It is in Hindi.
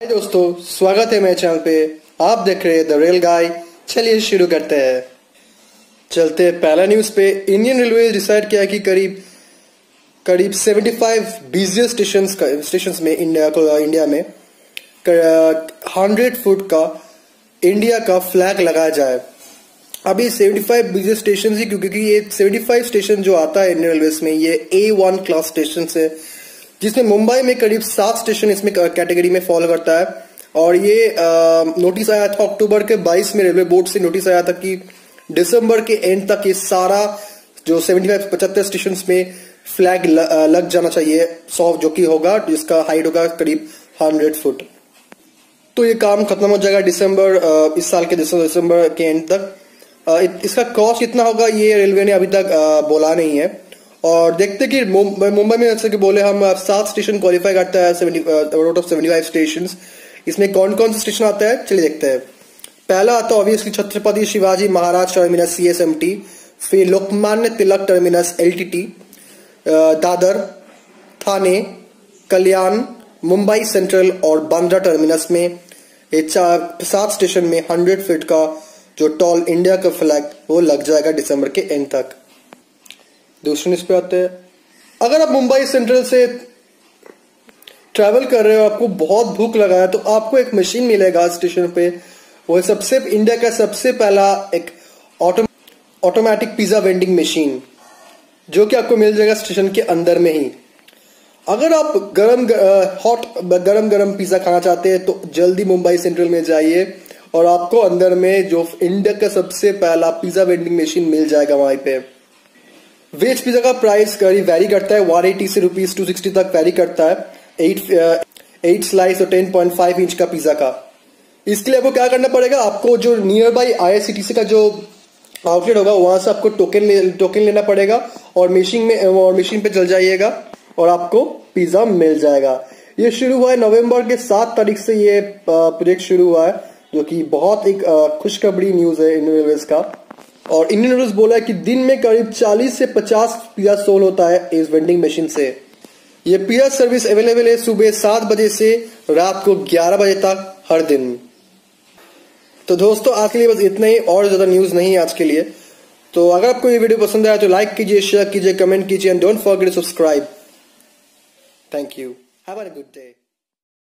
हाय दोस्तों, स्वागत है मेरे चैनल पे। आप देख रहे हैं द रेल गाय चलिए शुरू करते हैं। चलते हैं पहला न्यूज़ पे। इंडियन रेलवे डिसाइड किया कि करीब करीब 75 बिजिएस्ट स्टेशन स्टेशन में इंडिया को इंडिया में हंड्रेड फुट का इंडिया का फ्लैग लगाया जाए। अभी 75 बिजिएस्ट स्टेशन ही, क्योंकि ये 75 स्टेशन जो आता है इंडियन रेलवे में, ये ए वन क्लास स्टेशन है। जिसमें मुंबई में करीब सात स्टेशन इसमें कैटेगरी में फॉलो करता है। और ये नोटिस आया था अक्टूबर के 22 में रेलवे बोर्ड से नोटिस आया था कि दिसंबर के एंड तक ये सारा जो 75 पचहत्तर स्टेशन में फ्लैग लग जाना चाहिए, सौ जो कि होगा, जिसका हाइट होगा करीब 100 फुट तो ये काम खत्म हो जाएगा दिसंबर इस साल के दिसंबर के एंड तक। इसका कॉस्ट कितना होगा, ये रेलवे ने अभी तक बोला नहीं है। और देखते कि मुंबई में जैसे कि बोले, हम सात स्टेशन क्वालिफाई करता है out of seventy five station इसमें कौन कौन से स्टेशन आता है? चलिए देखते हैं। पहला आता है obviously Chhatrapati Shivaji Maharaj terminus C S M T फिर Lokmanya Tilak terminus L T T Dadar, Thane, Kalyan, Mumbai central और बांद्रा टर्मिनस में सात स्टेशन में हंड्रेड फीट का जो टॉल इंडिया का फ्लैग वो लग जाएगा दिसंबर के एंड तक। दूसरे न्यूज़ पे आते हैं। अगर आप मुंबई सेंट्रल से ट्रैवल कर रहे हो, आपको बहुत भूख लगा है तो आपको एक मशीन मिलेगा स्टेशन पे। वो सबसे इंडिया का सबसे पहला एक ऑटोमेटिक पिज्जा वेंडिंग मशीन जो कि आपको मिल जाएगा स्टेशन के अंदर में ही। अगर आप गरम हॉट गरम गरम पिज्जा खाना चाहते हैं तो जल्दी मुंबई सेंट्रल में जाइए और आपको अंदर में जो इंडिया का सबसे पहला पिज्जा वेंडिंग मशीन मिल जाएगा वहाँ पे। वेज पिज्जा का प्राइस करीब वेरी करता है वन एटी से रुपीज़ टू सिक्सटी तक वेरी करता है। एट एट स्लाइस और टेन पॉइंट फाइव इंच का पिज्जा का। इसके लिए आपको क्या करना पड़ेगा? आपको जो नियर बाई आईआईसीटीसी का जो आउटलेट होगा वहाँ से आपको टोकन ले, टोकन लेना पड़ेगा और मशीन में और मशीन पे चल जाइएगा और आपको पिज्जा मिल जाएगा। ये शुरू हुआ है नवंबर के सात तारीख से ये प्रोजेक्ट शुरू हुआ है जो कि बहुत एक खुशखबरी न्यूज़ है रेलवेज का। और इंडियन रेलवे बोला है कि दिन में करीब 40 से 50 पिज्जा सोल होता है इस वेंडिंग मशीन से। ये पिज्जा सर्विस अवेलेबल है सुबह सात बजे से रात को 11 बजे तक हर दिन। तो दोस्तों, आज के लिए बस इतना ही। और ज़्यादा न्यूज़ नहीं है आज के लिए। तो अगर आपको ये वीडियो पसंद आया तो लाइक कीजिए शेयर कीजिए कमेंट कीजिए and don't forget subscribe thank you have a good day